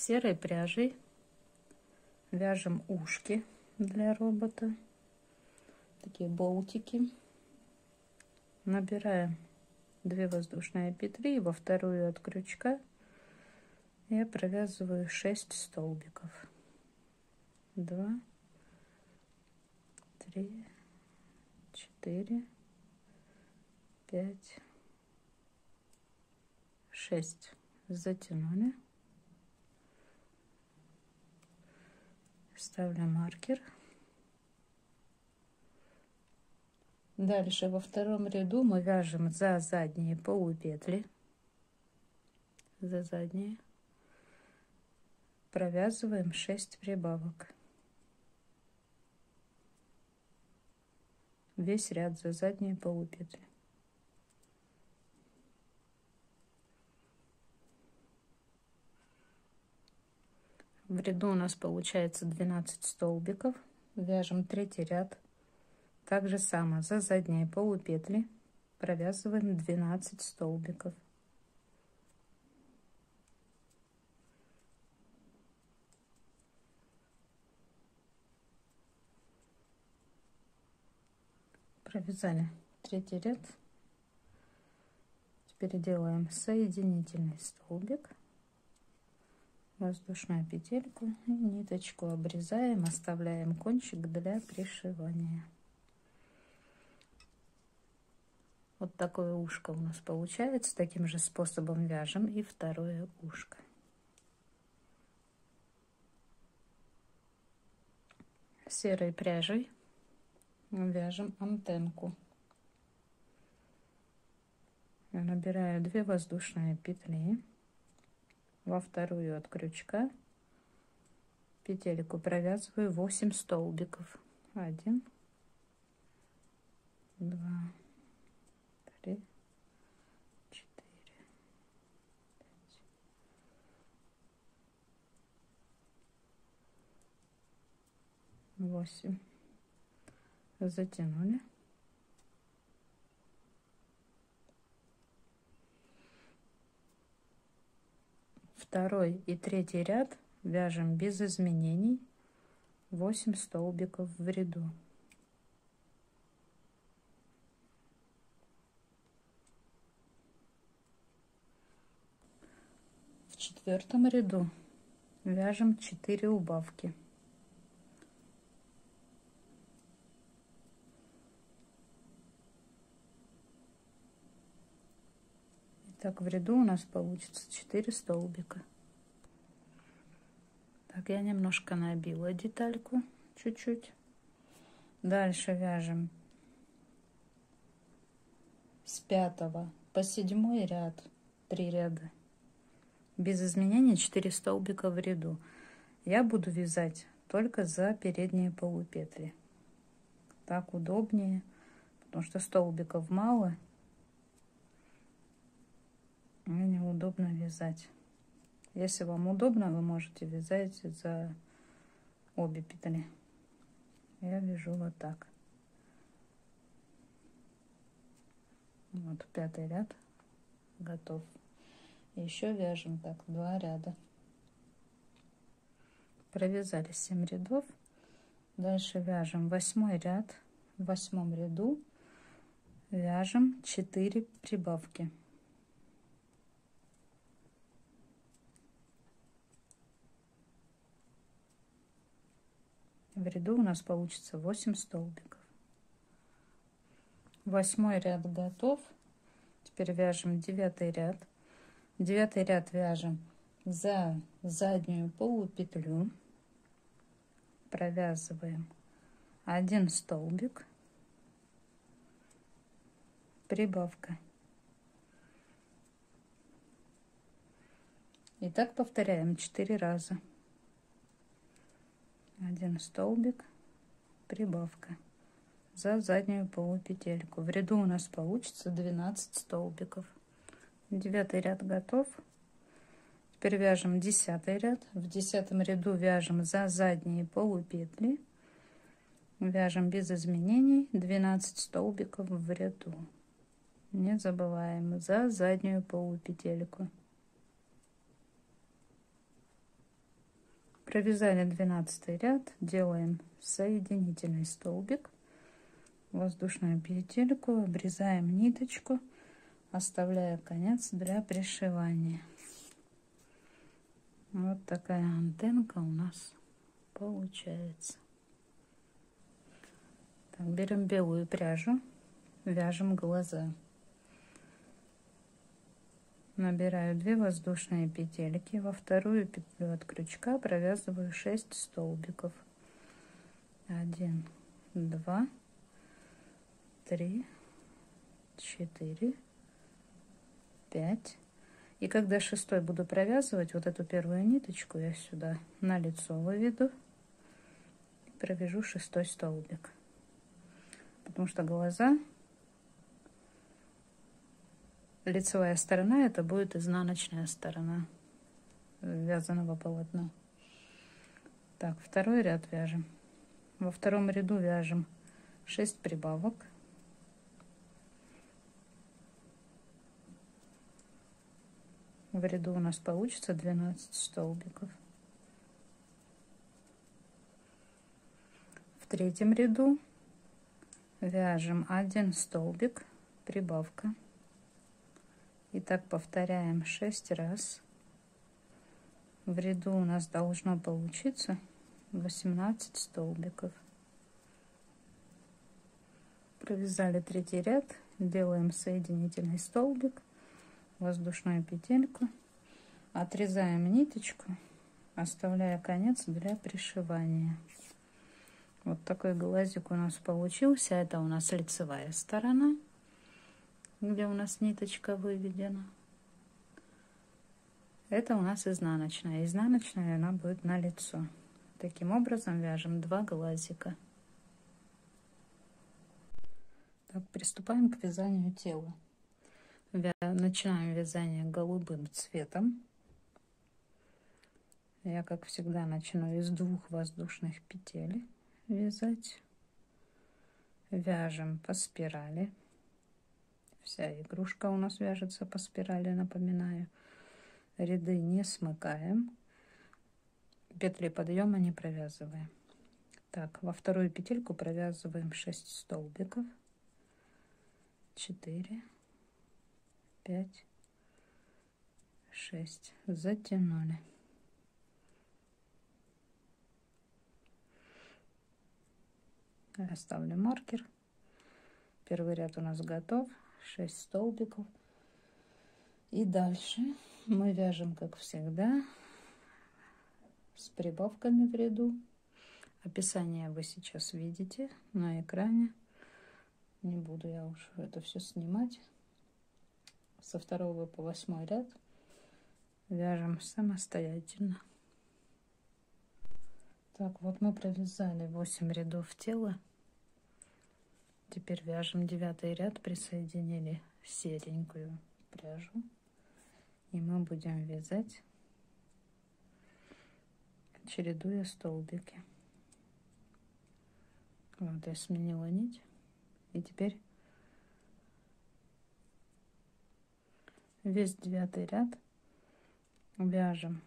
серой пряжей вяжем ушки для робота. Такие болтики. Набираем 2 воздушные петли во вторую от крючка я провязываю 6 столбиков. 2, 3, 4, 5, 6. Затянули. Ставлю маркер. Дальше во втором ряду мы вяжем за задние полупетли. За задние. Провязываем 6 прибавок. Весь ряд за задние полупетли. В ряду у нас получается 12 столбиков. Вяжем третий ряд. Так же самое за задние полупетли провязываем 12 столбиков. Провязали третий ряд. Теперь делаем соединительный столбик воздушную петельку и ниточку обрезаем, оставляем кончик для пришивания. Вот такое ушко у нас получается. Таким же способом вяжем и второе ушко. Серой пряжей вяжем антенку. Я набираю 2 воздушные петли во вторую от крючка. Петельку провязываю. 8 столбиков. 1 2 3 4 5 8 затянули второй и третий ряд вяжем без изменений. 8 столбиков в ряду. В четвертом ряду вяжем 4 убавки Так, в ряду у нас получится 4 столбика. Так, я немножко набила детальку, чуть-чуть. Дальше вяжем с пятого по седьмой ряд, 3 ряда. Без изменений 4 столбика в ряду. Я буду вязать только за передние полупетли. Так удобнее, потому что столбиков мало мне неудобно вязать. Если вам удобно, вы можете вязать за обе петли. Я вяжу вот так. Вот пятый ряд готов. Еще вяжем так два ряда. Провязали 7 рядов. Дальше вяжем восьмой ряд. В восьмом ряду вяжем 4 прибавки. В ряду у нас получится 8 столбиков. Восьмой ряд готов. Теперь вяжем девятый ряд. Девятый ряд вяжем за заднюю полупетлю. Провязываем один столбик. Прибавка. И так повторяем 4 раза один столбик прибавка. За заднюю полупетельку. В ряду у нас получится 12 столбиков. Девятый ряд готов. Теперь вяжем десятый ряд. В десятом ряду вяжем за задние полупетли. Вяжем без изменений. 12 столбиков в ряду. Не забываем. За заднюю полупетельку Провязали 12 ряд, делаем соединительный столбик, воздушную петельку, обрезаем ниточку, оставляя конец для пришивания. Вот такая антенка у нас получается. Так, берем белую пряжу, вяжем глаза. Набираю 2 воздушные петельки, во вторую петлю от крючка провязываю 6 столбиков. 1, 2, 3, 4, 5. И когда шестой буду провязывать, вот эту первую ниточку я сюда на лицо выведу и провяжу шестой столбик. Потому что глаза лицевая сторона это будет изнаночная сторона вязаного полотна. Так, второй ряд вяжем. Во втором ряду вяжем 6 прибавок. В ряду у нас получится 12 столбиков. В третьем ряду вяжем один столбик, прибавка. И так повторяем 6 раз. В ряду у нас должно получиться 18 столбиков. Провязали третий ряд, делаем соединительный столбик, воздушную петельку, отрезаем ниточку, оставляя конец для пришивания. Вот такой глазик у нас получился. Это у нас лицевая сторона где у нас ниточка выведена. Это у нас изнаночная. Изнаночная она будет на лицо. Таким образом вяжем два глазика. Так, приступаем к вязанию тела. Вя начинаем вязание голубым цветом. Я, как всегда, начну из двух воздушных петель вязать. Вяжем по спирали. Вся игрушка у нас вяжется по спирали, напоминаю. Ряды не смыкаем. Петли подъема не провязываем. Так, во вторую петельку провязываем 6 столбиков. 4, 5, 6. Затянули. Оставлю маркер. Первый ряд у нас готов. 6 столбиков. И дальше мы вяжем, как всегда, с прибавками в ряду. Описание вы сейчас видите на экране. Не буду я уж это все снимать. Со второго по восьмой ряд вяжем самостоятельно. Так, вот мы провязали 8 рядов тела. Теперь вяжем девятый ряд, присоединили серенькую пряжу. И мы будем вязать, чередуя столбики. Вот я сменила нить. И теперь весь девятый ряд вяжем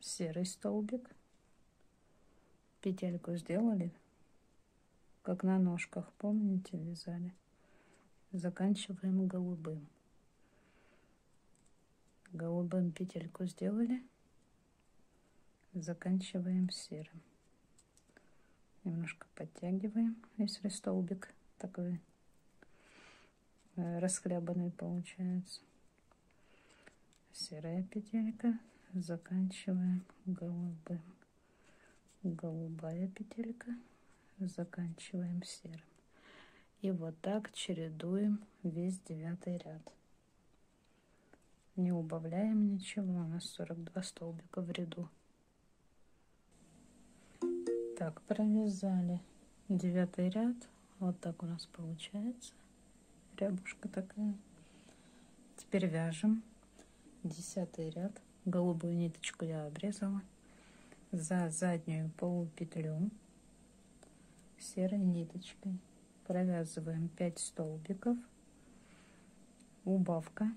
серый столбик. Петельку сделали как на ножках, помните, вязали. Заканчиваем голубым. Голубым петельку сделали. Заканчиваем серым. Немножко подтягиваем, если столбик такой э, расхлябанный получается. Серая петелька. Заканчиваем голубым. Голубая петелька заканчиваем серым. И вот так чередуем весь девятый ряд. Не убавляем ничего, у нас 42 столбика в ряду. Так, провязали девятый ряд. Вот так у нас получается. Рябушка такая. Теперь вяжем десятый ряд. Голубую ниточку я обрезала. За заднюю полупетлю серой ниточкой провязываем 5 столбиков убавка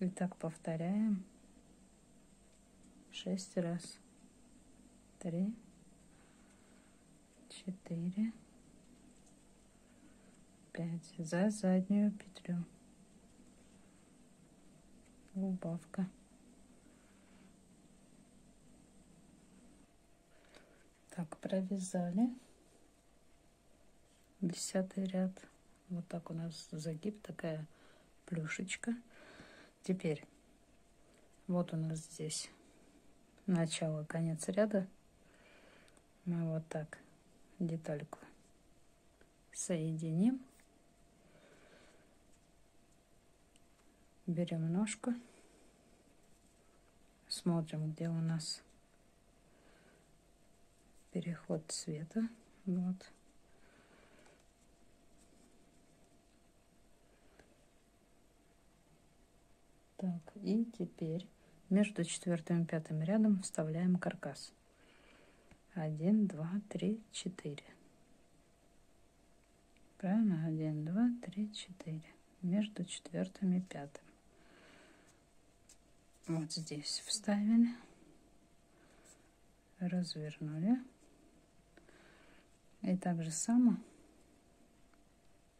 и так повторяем шесть раз. Три, четыре, пять. За заднюю петлю. Убавка. Так, провязали. Десятый ряд. Вот так у нас загиб, такая плюшечка. Теперь вот у нас здесь начало, конец ряда. Мы вот так детальку соединим. Берем ножку, смотрим, где у нас переход цвета. Вот. Так, и теперь между четвертым и пятым рядом вставляем каркас. Один, два, три, четыре. Правильно? Один, два, три, четыре. Между четвертым и пятым. Вот здесь вставили. Развернули. И так же само.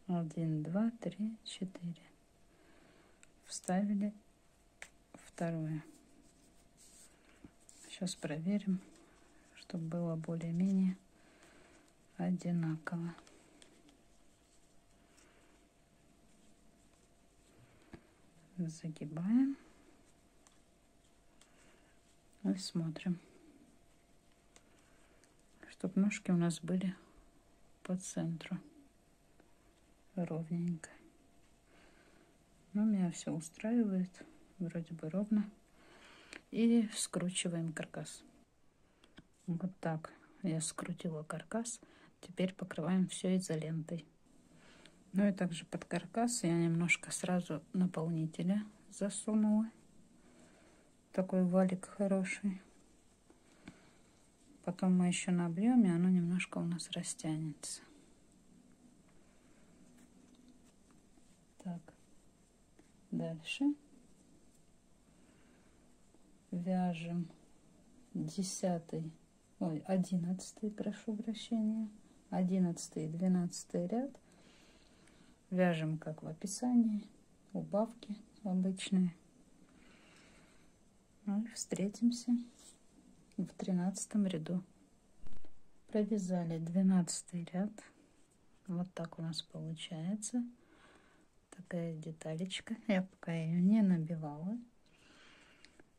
Один, два, три, четыре. Вставили второе. Сейчас проверим, чтобы было более-менее одинаково. Загибаем и смотрим, чтобы ножки у нас были по центру ровненько. Но меня все устраивает, вроде бы ровно. И скручиваем каркас. Вот так я скрутила каркас. Теперь покрываем все изолентой. Ну и также под каркас я немножко сразу наполнителя засунула. Такой валик хороший. Потом мы еще набьем, и оно немножко у нас растянется. Так, дальше вяжем десятый, ой, одиннадцатый, прошу прощения, одиннадцатый и двенадцатый ряд. Вяжем, как в описании, убавки обычные. Ну и встретимся в тринадцатом ряду. Провязали двенадцатый ряд. Вот так у нас получается. Такая деталечка. Я пока ее не набивала.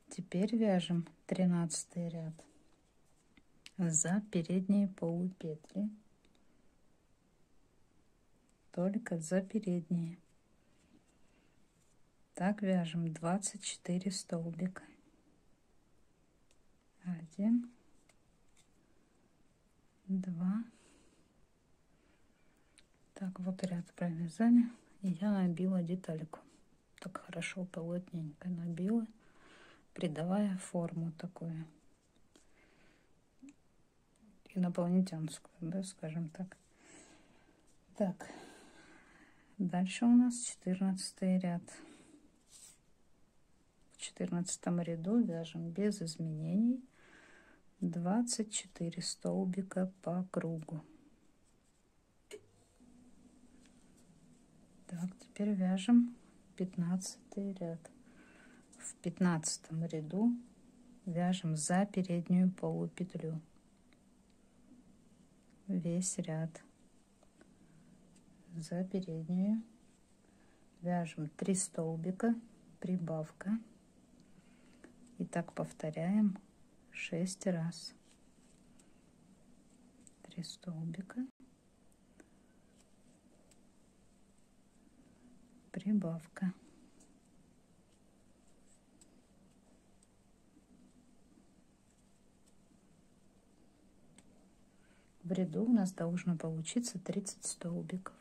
Теперь вяжем тринадцатый ряд за передние полупетли только за передние так вяжем 24 столбика 1 2 так вот ряд провязали и я набила детальку так хорошо плотненько набила придавая форму такую инопланетянскую, да, скажем так. Так, дальше у нас 14 ряд. В 14 ряду вяжем без изменений 24 столбика по кругу. Так, теперь вяжем 15 ряд. В пятнадцатом ряду вяжем за переднюю полупетлю. Весь ряд. За переднюю. Вяжем 3 столбика прибавка. И так повторяем 6 раз 3 столбика прибавка в ряду у нас должно получиться 30 столбиков.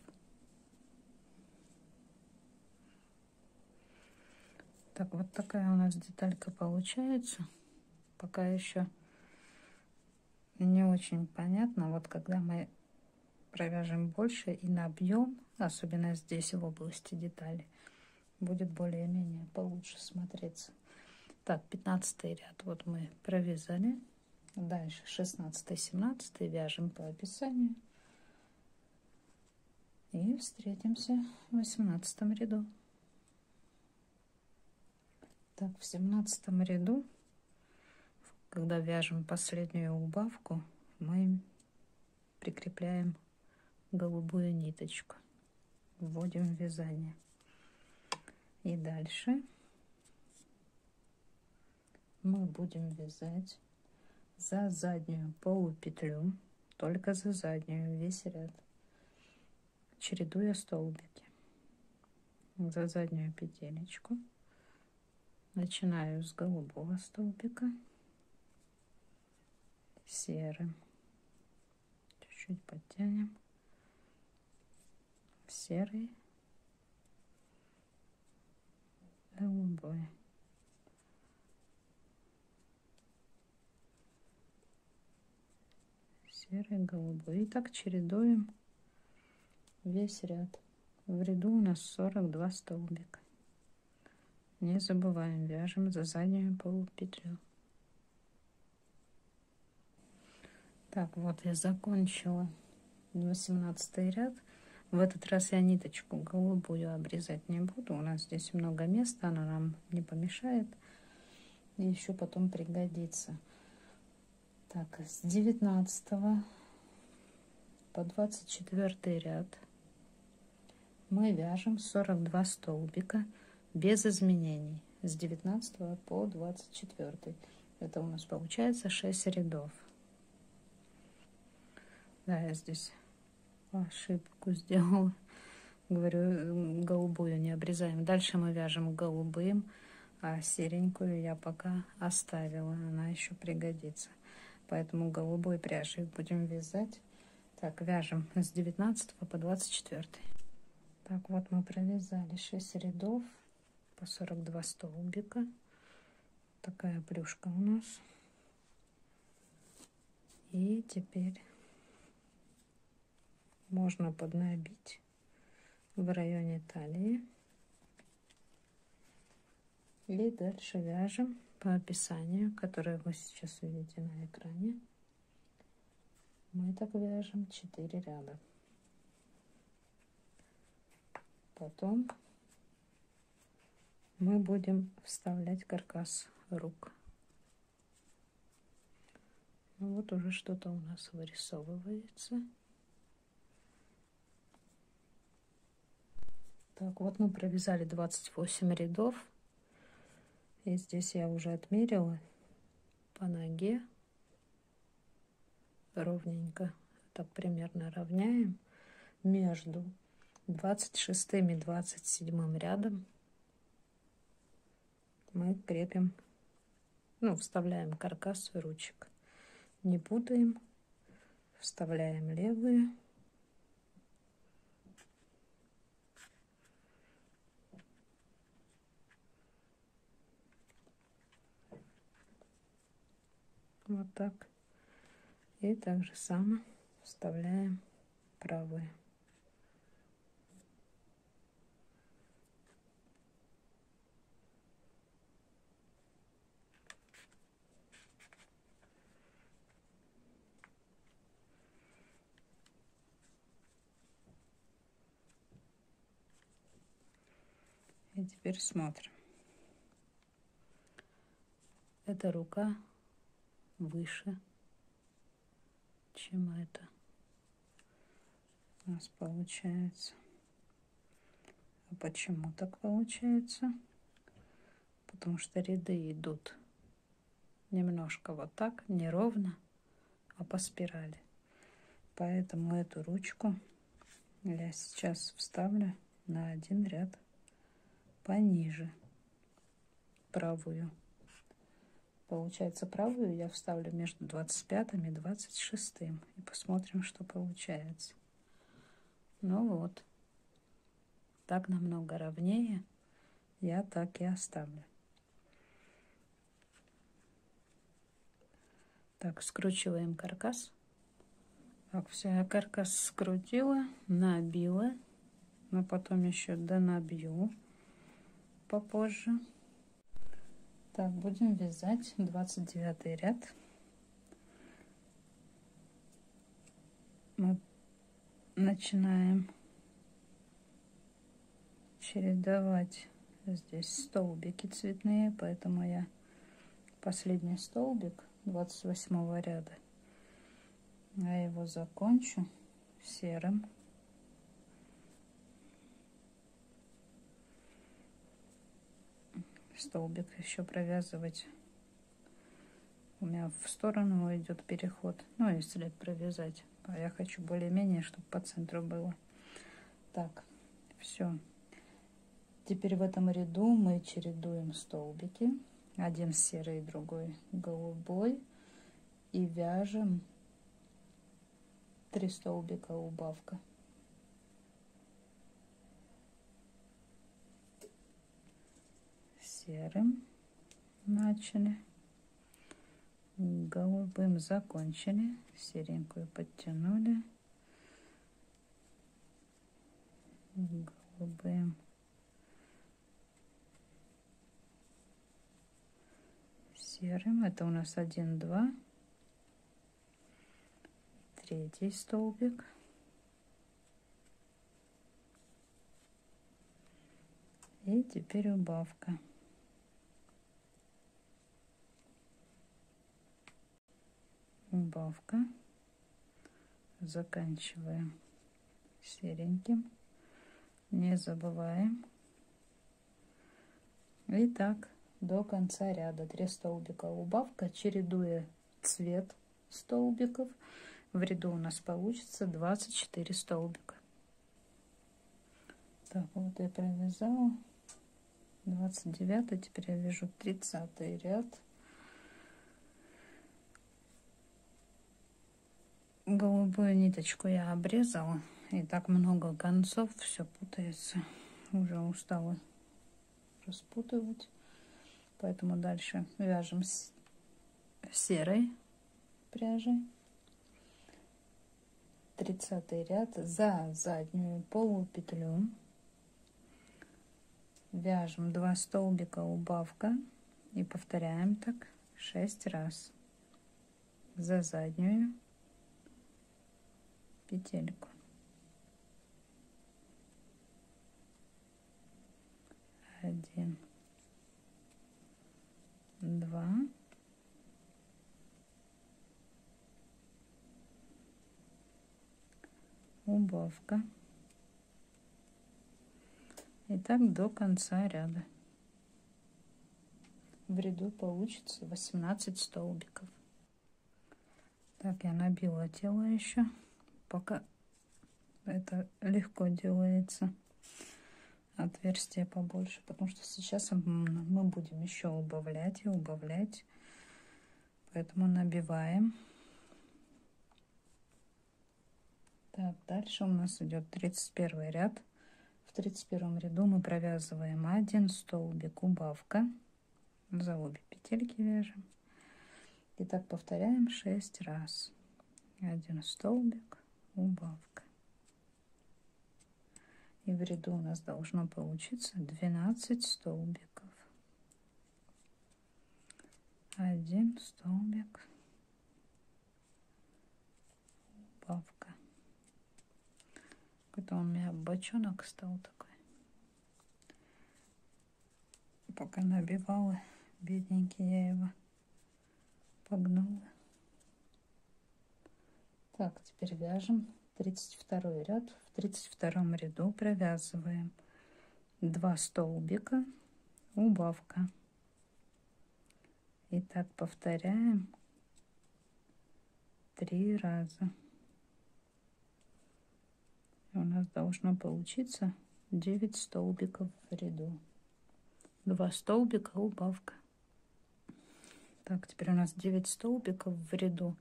Так, вот такая у нас деталька получается. Пока еще не очень понятно. Вот когда мы провяжем больше и набьем, особенно здесь в области детали, будет более-менее получше смотреться. Так, 15 ряд вот мы провязали. Дальше 16 17 вяжем по описанию. И встретимся в 18 ряду. Так, в 17 ряду, когда вяжем последнюю убавку, мы прикрепляем голубую ниточку. Вводим в вязание. И дальше мы будем вязать за заднюю полупетлю, только за заднюю весь ряд, чередуя столбики. За заднюю петелечку начинаю с голубого столбика, серым, чуть-чуть подтянем, серый, голубой. серый, голубой. И так чередуем весь ряд. В ряду у нас 42 столбика. Не забываем, вяжем за заднюю полупетлю. Так, вот я закончила 18 ряд. В этот раз я ниточку голубую обрезать не буду. У нас здесь много места, она нам не помешает. И еще потом пригодится. Так, с 19 по 24 ряд мы вяжем 42 столбика без изменений. С 19 по 24. Это у нас получается 6 рядов. Да, я здесь ошибку сделала. Говорю, голубую не обрезаем. Дальше мы вяжем голубым, а серенькую я пока оставила. Она еще пригодится. Поэтому голубой пряжей будем вязать. Так, вяжем с 19 по 24. Так, вот мы провязали 6 рядов по 42 столбика. Такая плюшка у нас. И теперь можно поднабить в районе талии. И дальше вяжем по описанию, которое вы сейчас увидите на экране. Мы так вяжем 4 ряда. Потом мы будем вставлять каркас рук. Ну вот уже что-то у нас вырисовывается. Так, вот мы провязали 28 рядов. И здесь я уже отмерила по ноге ровненько. Так примерно равняем между 26 и 27 рядом. Мы крепим, ну, вставляем каркас ручек. Не путаем. Вставляем левые вот так и так же само вставляем правую И теперь смотрим. Эта рука выше, чем это у нас получается. А почему так получается? Потому что ряды идут немножко вот так, неровно, а по спирали. Поэтому эту ручку я сейчас вставлю на один ряд пониже правую. Получается, правую я вставлю между 25 и 26. И посмотрим, что получается. Ну вот. Так намного ровнее. Я так и оставлю. Так, скручиваем каркас. Так, все, я каркас скрутила, набила. Но потом еще донабью попозже. Так, будем вязать 29 ряд. Мы начинаем чередовать здесь столбики цветные, поэтому я последний столбик 28 ряда, я его закончу серым. Столбик еще провязывать у меня в сторону идет переход. Ну, если провязать. А я хочу более-менее, чтобы по центру было. Так, все. Теперь в этом ряду мы чередуем столбики. Один серый, другой голубой. И вяжем три столбика убавка. Серым начали. Голубым закончили серенькую подтянули. Голубым. Серым это у нас один два. Третий столбик. И теперь убавка убавка. Заканчиваем сереньким. Не забываем. И так до конца ряда. 3 столбика. Убавка. Чередуя цвет столбиков. В ряду у нас получится 24 столбика. Так вот я провязала. 29 теперь я вяжу 30 ряд голубую ниточку я обрезала. И так много концов, все путается. Уже устала распутывать. Поэтому дальше вяжем с серой пряжей. 30 ряд за заднюю полупетлю вяжем 2 столбика убавка и повторяем так 6 раз за заднюю петельку. Один, два, убавка. И так до конца ряда. В ряду получится 18 столбиков. Так, я набила тело еще пока это легко делается отверстие побольше, потому что сейчас мы будем еще убавлять и убавлять. Поэтому набиваем. Так, дальше у нас идет 31 ряд. В 31 ряду мы провязываем один столбик убавка. За обе петельки вяжем. И так повторяем 6 раз. Один столбик, убавка. И в ряду у нас должно получиться 12 столбиков. Один столбик, убавка. Это у меня бочонок стал такой. Пока набивала, бедненький я его погнула. Так, теперь вяжем 32 ряд. В 32 ряду провязываем 2 столбика, убавка. И так повторяем 3 раза. У нас должно получиться 9 столбиков в ряду. 2 столбика, убавка. Так, теперь у нас 9 столбиков в ряду.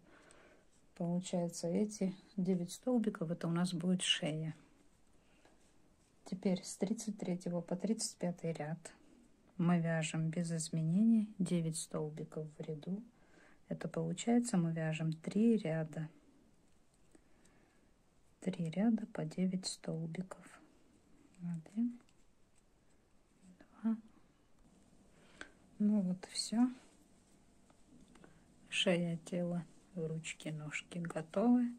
Получается, эти 9 столбиков, это у нас будет шея. Теперь с 33 по 35 ряд мы вяжем без изменений 9 столбиков в ряду. Это получается, мы вяжем 3 ряда. 3 ряда по 9 столбиков. 1, 2, Ну вот все. Шея, тело, ручки, ножки готовы.